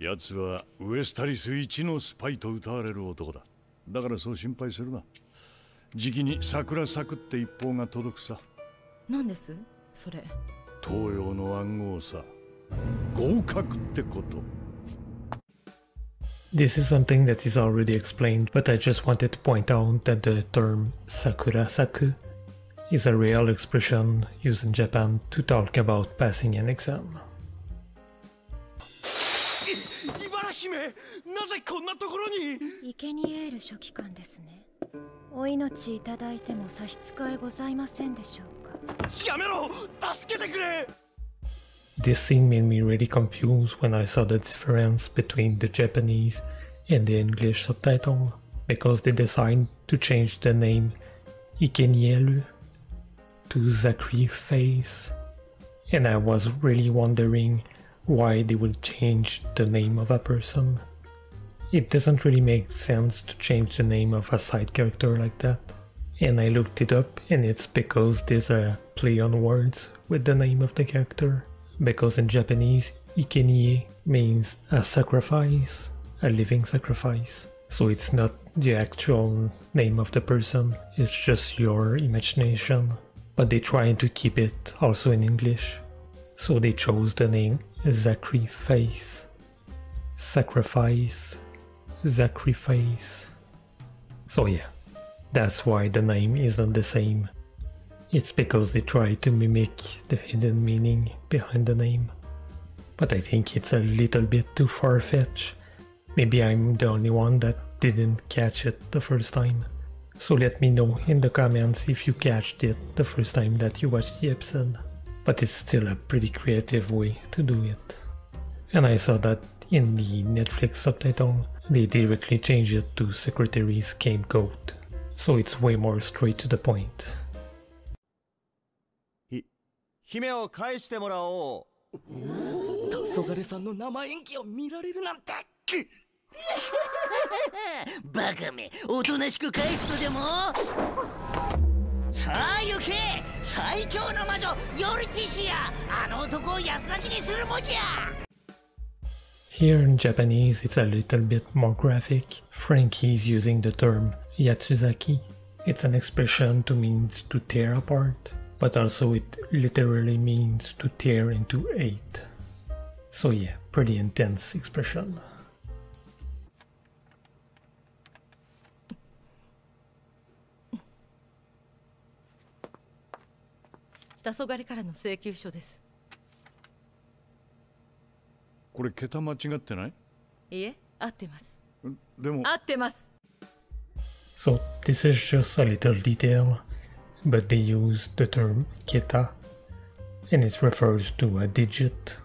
奴はウエスタリス一のスパイと歌われる男だだからそう心配するなじきに桜咲くって一報が届くさ何ですそれ東洋の暗号さ合格ってこと This is something that is already explained, but I just wanted to point out that the term sakura saku is a real expression used in Japan to talk about passing an exam. 姫なぜこんなところに？生贄エール書記官ですね。お命いただいても差し支えございませんでしょうか。やめろ！助けてくれ！This scene made me really confused when I saw the difference between the Japanese and the English subtitle because they decided to change the name Ikenielu to Zachry Feiss. And I was really wondering why they would change the name of a person. It doesn't really make sense to change the name of a side character like that. And I looked it up and it's because there's a play on words with the name of the character. Because in Japanese, ikenie means a sacrifice, a living sacrifice. So it's not the actual name of the person, it's just your imagination. But they try to keep it also in English. So they chose the name Zachary Sacrifice. Sacrifice. So yeah, that's why the name isn't the same. It's because they try to mimic the hidden meaning behind the name. But I think it's a little bit too far-fetched. Maybe I'm the only one that didn't catch it the first time. So let me know in the comments if you catched it the first time that you watched the episode But it's still a pretty creative way to do it. And I saw that in the Netflix subtitle, they directly changed it to Secretary Scapegoat. So it's way more straight to the point. 姫を返してもらおう黄昏さんの生演技を見られるなんてバカめおとなしく返すとでも さあ行け最強の魔女ヨルティシアあの男を安らぎにするもじゃ Here in Japanese it's a little bit more graphic. Franky is using the term Yatsuzaki. It's an expression to mean to tear apart, but also it literally means to tear into eight. So yeah, pretty intense expression. 黄昏からの請求書ですこれ桁間違ってないいえ合ってますでも合ってます So this is just a little detail, but they use the term keta, and it refers to a digit.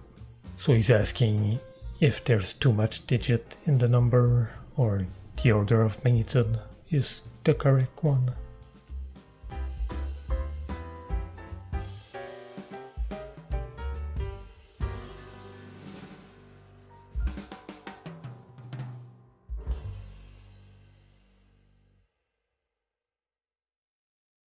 So he's asking if there's too much digit in the number or the order of magnitude is the correct one.